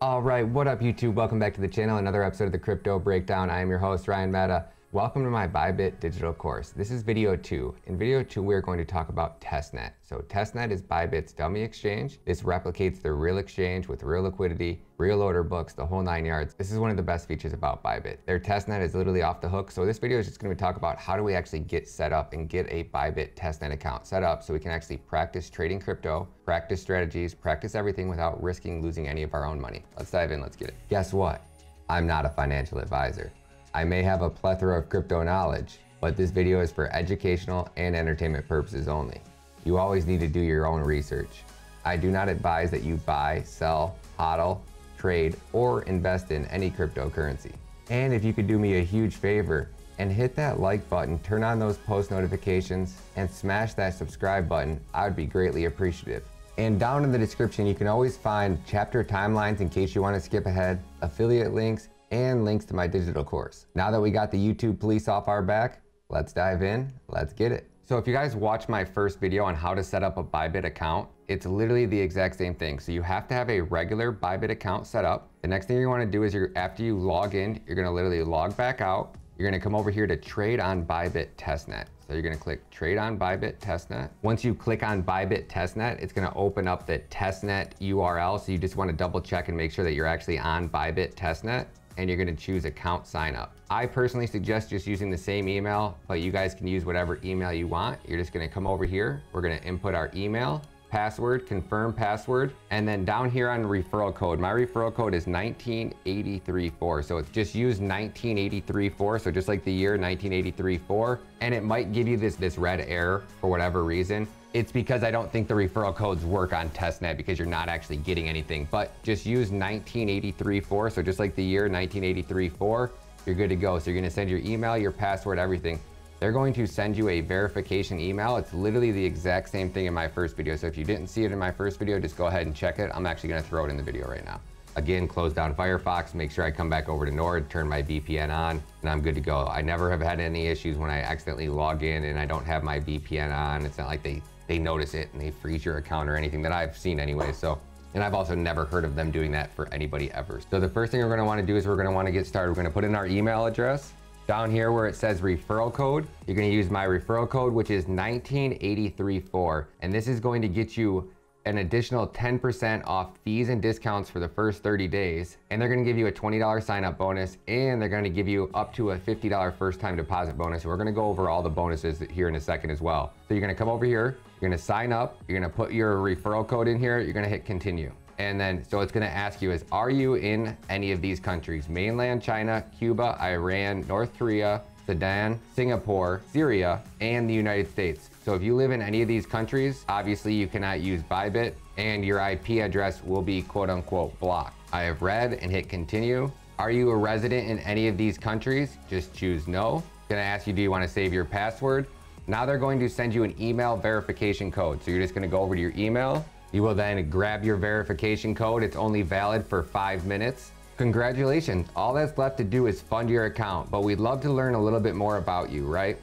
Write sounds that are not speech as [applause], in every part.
All right, what up YouTube? Welcome back to the channel, another episode of the Crypto Breakdown. I am your host, Ryan Matta. Welcome to my Bybit digital course. This is video two. In video two, we're going to talk about testnet. So testnet is Bybit's dummy exchange. This replicates the real exchange with real liquidity, real order books, the whole nine yards. This is one of the best features about Bybit. Their testnet is literally off the hook. So this video is just going to talk about how do we actually get set up and get a Bybit testnet account set up so we can actually practice trading crypto, practice strategies, practice everything without risking losing any of our own money. Let's dive in. Let's get it. Guess what? I'm not a financial advisor. I may have a plethora of crypto knowledge, but this video is for educational and entertainment purposes only. You always need to do your own research. I do not advise that you buy, sell, hodl, trade, or invest in any cryptocurrency. And if you could do me a huge favor and hit that like button, turn on those post notifications, and smash that subscribe button, I would be greatly appreciative. And down in the description, you can always find chapter timelines in case you want to skip ahead, affiliate links, and links to my digital course. Now that we got the YouTube police off our back, let's dive in, let's get it. So if you guys watched my first video on how to set up a Bybit account, it's literally the exact same thing. So you have to have a regular Bybit account set up. The next thing you wanna do is you're, after you log in, you're gonna literally log back out. You're gonna come over here to trade on Bybit testnet. So you're gonna click trade on Bybit testnet. Once you click on Bybit testnet, it's gonna open up the testnet URL. So you just wanna double check and make sure that you're actually on Bybit testnet and you're gonna choose account sign up. I personally suggest just using the same email, but you guys can use whatever email you want. You're just gonna come over here. We're gonna input our email, password, confirm password, and then down here on referral code, my referral code is 19834. So it's just use 19834. So just like the year 19834, and it might give you this, this red error for whatever reason. It's because I don't think the referral codes work on testnet because you're not actually getting anything, but just use 19834. So just like the year 19834, you're good to go. So you're gonna send your email, your password, everything. They're going to send you a verification email. It's literally the exact same thing in my first video. So if you didn't see it in my first video, just go ahead and check it. I'm actually gonna throw it in the video right now. Again, close down Firefox, make sure I come back over to Nord, turn my VPN on, and I'm good to go. I never have had any issues when I accidentally log in and I don't have my VPN on. It's not like they, they notice it and they freeze your account or anything that I've seen anyway. So and I've also never heard of them doing that for anybody ever. So the first thing we're gonna wanna do is we're gonna wanna get started. We're gonna put in our email address. Down here where it says referral code, you're gonna use my referral code, which is 19834. And this is going to get you an additional 10% off fees and discounts for the first 30 days. And they're gonna give you a $20 sign up bonus and they're gonna give you up to a $50 first time deposit bonus. We're gonna go over all the bonuses here in a second as well. So you're gonna come over here, you're gonna sign up, you're gonna put your referral code in here, you're gonna hit continue. And then, so it's gonna ask you is, are you in any of these countries? Mainland China, Cuba, Iran, North Korea, Sudan, Singapore, Syria, and the United States. So if you live in any of these countries, obviously you cannot use Bybit and your IP address will be quote unquote blocked. I have read and hit continue. Are you a resident in any of these countries? Just choose no. Gonna ask you, do you wanna save your password? Now they're going to send you an email verification code. So you're just gonna go over to your email, you will then grab your verification code. It's only valid for five minutes. Congratulations. All that's left to do is fund your account, but we'd love to learn a little bit more about you, right?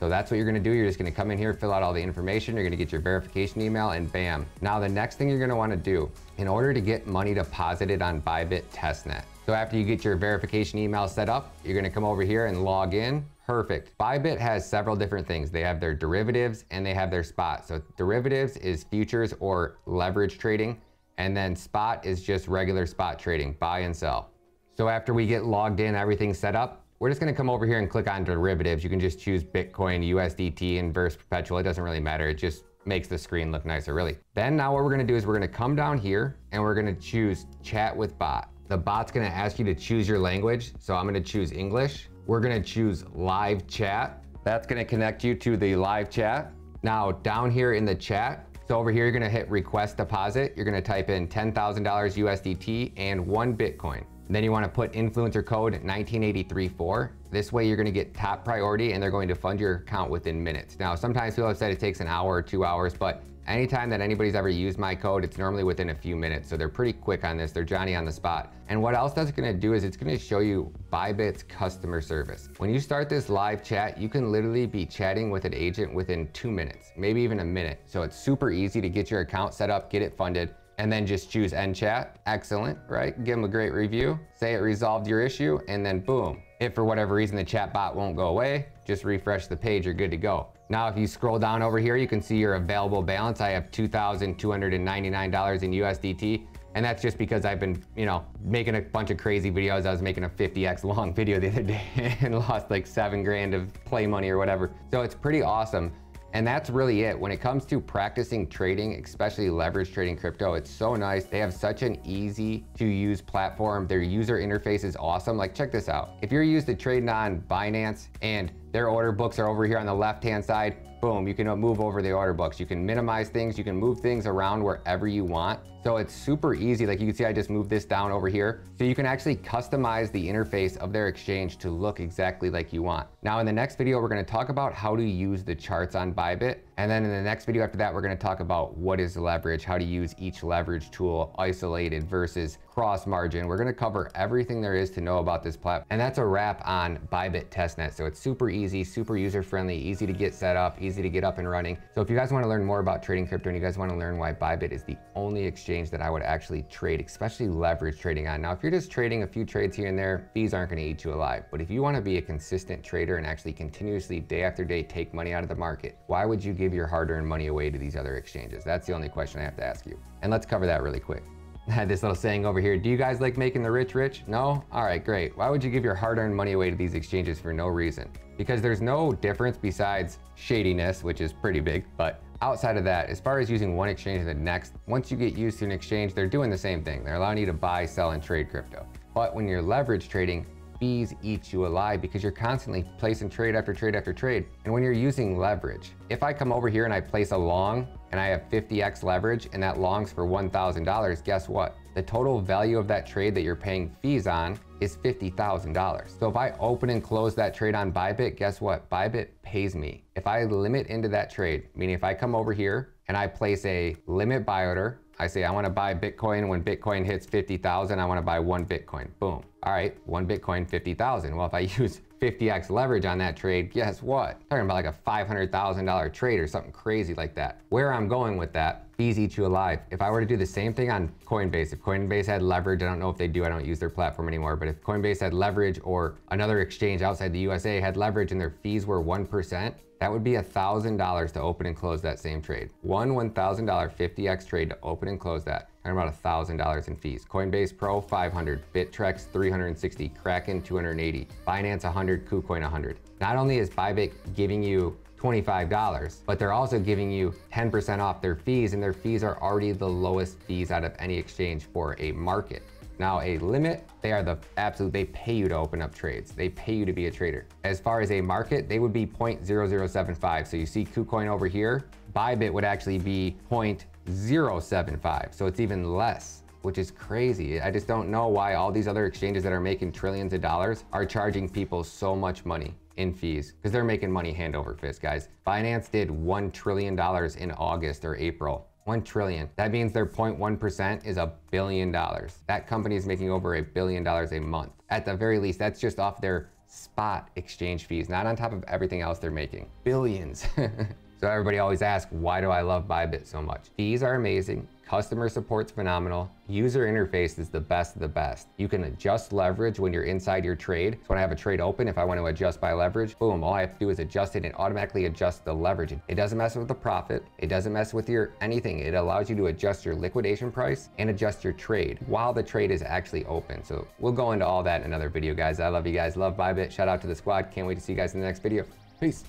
So that's what you're gonna do. You're just gonna come in here, fill out all the information. You're gonna get your verification email and bam. Now the next thing you're gonna wanna do, in order to get money deposited on Bybit testnet. So after you get your verification email set up, you're gonna come over here and log in. Perfect. Bybit has several different things. They have their derivatives and they have their spot. So derivatives is futures or leverage trading. And then spot is just regular spot trading, buy and sell. So after we get logged in, everything set up, we're just gonna come over here and click on derivatives. You can just choose Bitcoin, USDT, inverse perpetual. It doesn't really matter. It just makes the screen look nicer, really. Then now what we're gonna do is we're gonna come down here and we're gonna choose chat with bot. The bot's gonna ask you to choose your language. So I'm gonna choose English. We're gonna choose live chat. That's gonna connect you to the live chat. Now down here in the chat, so over here, you're gonna hit request deposit. You're gonna type in $10,000 USDT and one Bitcoin. Then you wanna put influencer code 19834. This way you're gonna get top priority and they're going to fund your account within minutes. Now, sometimes people have said it takes an hour or two hours, but Anytime that anybody's ever used my code, it's normally within a few minutes. So they're pretty quick on this. They're Johnny on the spot. And what else that's gonna do is it's gonna show you Bybit's customer service. When you start this live chat, you can literally be chatting with an agent within two minutes, maybe even a minute. So it's super easy to get your account set up, get it funded. And then just choose end chat. Excellent, right? Give them a great review, say it resolved your issue, and then boom. If for whatever reason the chat bot won't go away, just refresh the page, you're good to go. Now, if you scroll down over here, you can see your available balance. I have $2,299 in USDT. And that's just because I've been, you know, making a bunch of crazy videos. I was making a 50x long [laughs] video the other day and [laughs] lost like seven grand of play money or whatever. So it's pretty awesome. And that's really it. When it comes to practicing trading, especially leverage trading crypto, it's so nice. They have such an easy to use platform. Their user interface is awesome. Like check this out. If you're used to trading on Binance and their order books are over here on the left-hand side, boom, you can move over the order books. You can minimize things. You can move things around wherever you want. So it's super easy. Like you can see, I just moved this down over here. So you can actually customize the interface of their exchange to look exactly like you want. Now in the next video, we're gonna talk about how to use the charts on Bybit. And then in the next video after that, we're gonna talk about what is leverage, how to use each leverage tool isolated versus cross margin. We're gonna cover everything there is to know about this platform. And that's a wrap on Bybit testnet. So it's super easy, super user-friendly, easy to get set up, easy to get up and running. So if you guys wanna learn more about trading crypto and you guys wanna learn why Bybit is the only exchange that I would actually trade, especially leverage trading on. Now, if you're just trading a few trades here and there, fees aren't gonna eat you alive. But if you wanna be a consistent trader and actually continuously day after day take money out of the market, why would you give your hard-earned money away to these other exchanges? That's the only question I have to ask you. And let's cover that really quick. [laughs] this little saying over here, do you guys like making the rich rich? No? All right, great. Why would you give your hard-earned money away to these exchanges for no reason? Because there's no difference besides shadiness, which is pretty big, but outside of that, as far as using one exchange to the next, once you get used to an exchange, they're doing the same thing. They're allowing you to buy, sell, and trade crypto. But when you're leverage trading, fees eat you alive because you're constantly placing trade after trade after trade. And when you're using leverage, if I come over here and I place a long and I have 50x leverage and that longs for $1,000, guess what? The total value of that trade that you're paying fees on is $50,000. So if I open and close that trade on Bybit, guess what? Bybit pays me. If I limit into that trade, meaning if I come over here and I place a limit buy order, I say I want to buy Bitcoin when Bitcoin hits 50,000, I want to buy one Bitcoin. Boom. All right, one Bitcoin, 50,000. Well, if I [laughs] use 50x leverage on that trade, guess what? I'm talking about like a $500,000 trade or something crazy like that. Where I'm going with that, fees eat you alive. If I were to do the same thing on Coinbase, if Coinbase had leverage, I don't know if they do, I don't use their platform anymore, but if Coinbase had leverage or another exchange outside the USA had leverage and their fees were 1%, that would be $1,000 to open and close that same trade. One $1,000 50x trade to open and close that. And about $1,000 in fees. Coinbase Pro 500, Bittrex 360, Kraken 280, Binance 100, KuCoin 100. Not only is Bybit giving you $25, but they're also giving you 10% off their fees and their fees are already the lowest fees out of any exchange for a market. Now a limit, they are the absolute, they pay you to open up trades. They pay you to be a trader. As far as a market, they would be 0.0075. So you see KuCoin over here, Bybit would actually be 0.075. So it's even less which is crazy. I just don't know why all these other exchanges that are making trillions of dollars are charging people so much money in fees because they're making money hand over fist, guys. Binance did $1 trillion in August or April. 1 trillion. That means their 0.1% is a billion dollars. That company is making over a billion dollars a month. At the very least, that's just off their spot exchange fees, not on top of everything else they're making. Billions. [laughs] so everybody always asks, why do I love Bybit so much? Fees are amazing. Customer support's phenomenal. User interface is the best of the best. You can adjust leverage when you're inside your trade. So when I have a trade open, if I want to adjust by leverage, boom, all I have to do is adjust it and automatically adjust the leverage. It doesn't mess with the profit. It doesn't mess with your anything. It allows you to adjust your liquidation price and adjust your trade while the trade is actually open. So we'll go into all that in another video, guys. I love you guys. Love Bybit. Shout out to the squad. Can't wait to see you guys in the next video. Peace.